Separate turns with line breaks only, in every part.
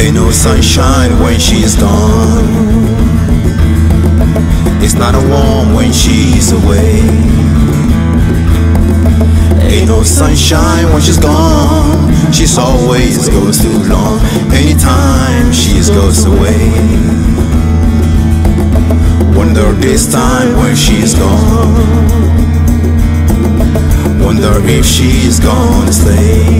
Ain't no sunshine when she's gone. It's not a warm when she's away. Ain't no sunshine when she's gone. She's always goes too long. Anytime she goes away. Wonder this time when she's gone. Wonder if she's gonna stay.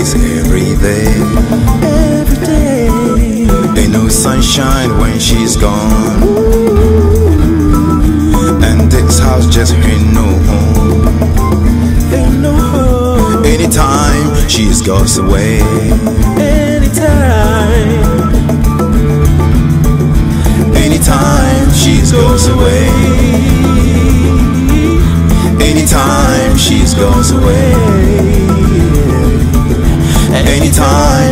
every day. Every day. Ain't no sunshine when she's gone. And this house just ain't no home. Ain't no home. Anytime she goes away. Anytime. Anytime she goes away. Anytime she goes away.